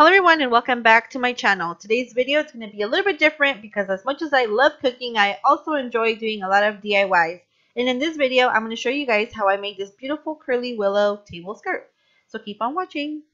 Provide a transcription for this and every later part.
Hello everyone and welcome back to my channel. Today's video is going to be a little bit different because as much as I love cooking, I also enjoy doing a lot of DIYs. And in this video, I'm going to show you guys how I made this beautiful curly willow table skirt. So keep on watching.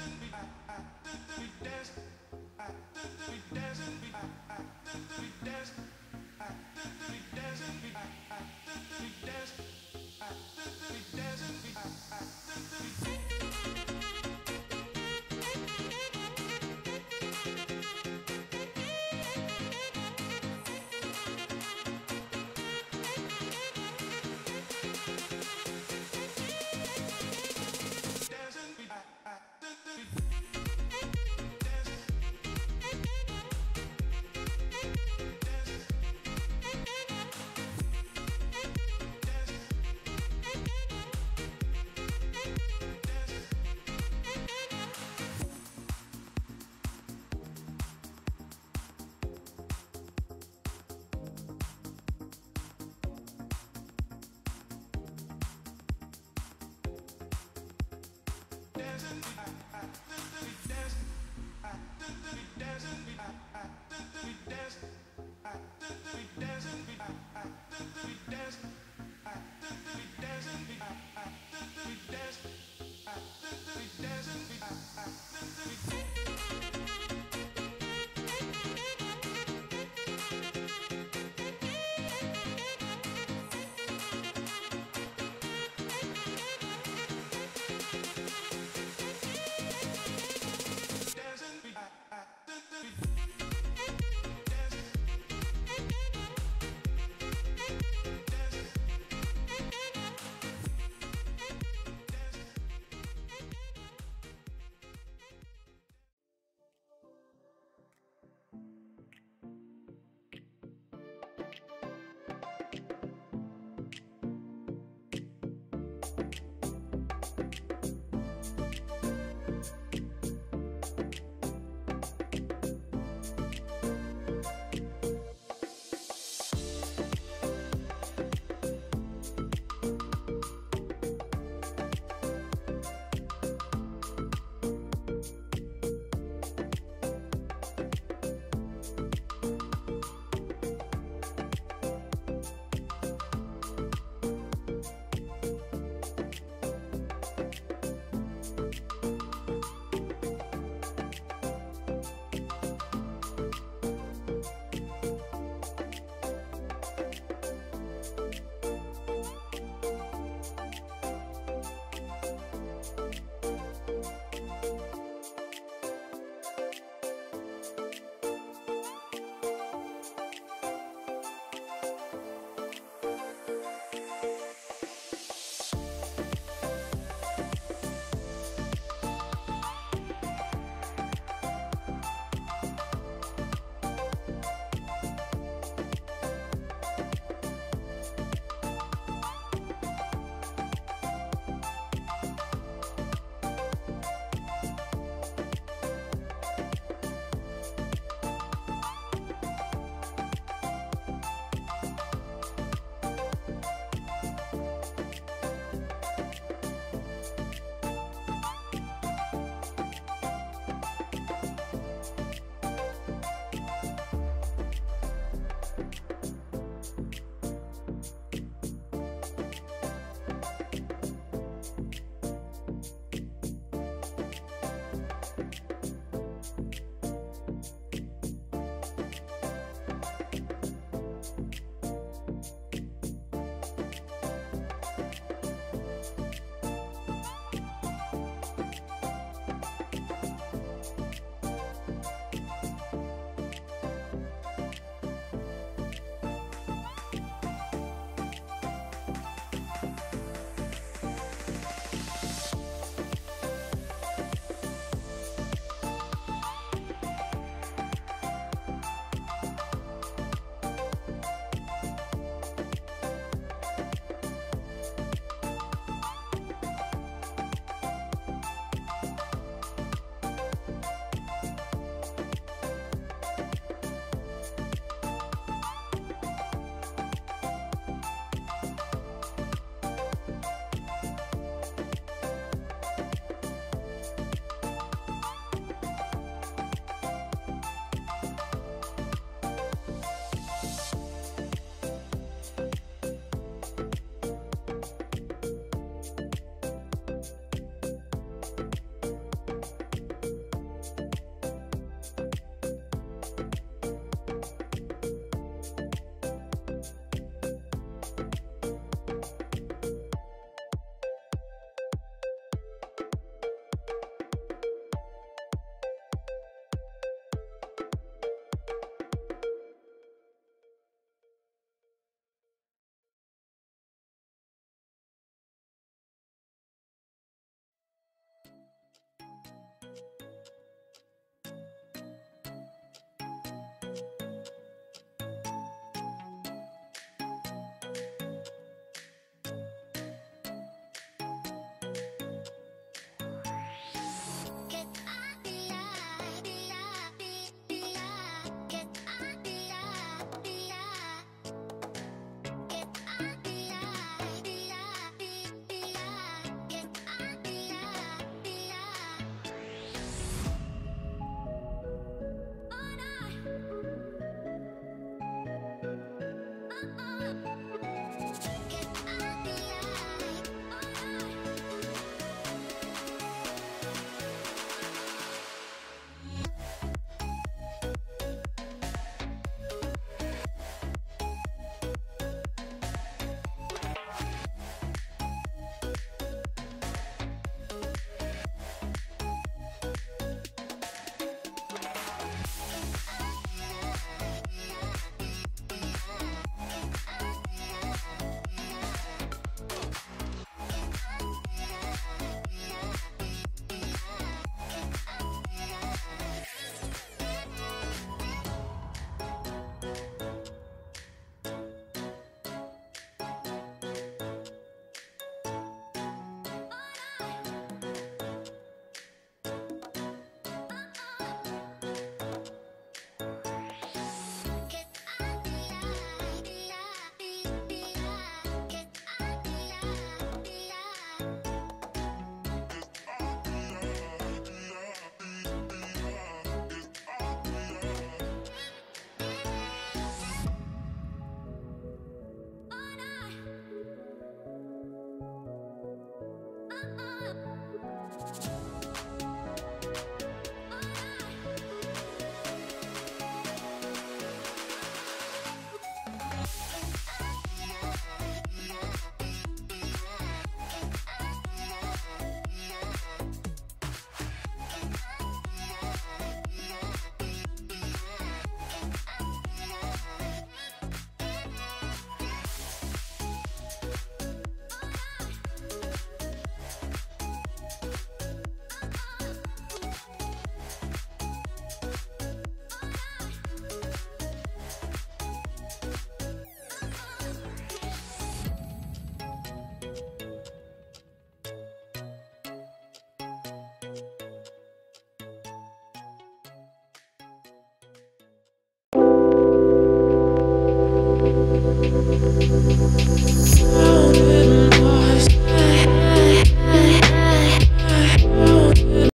existed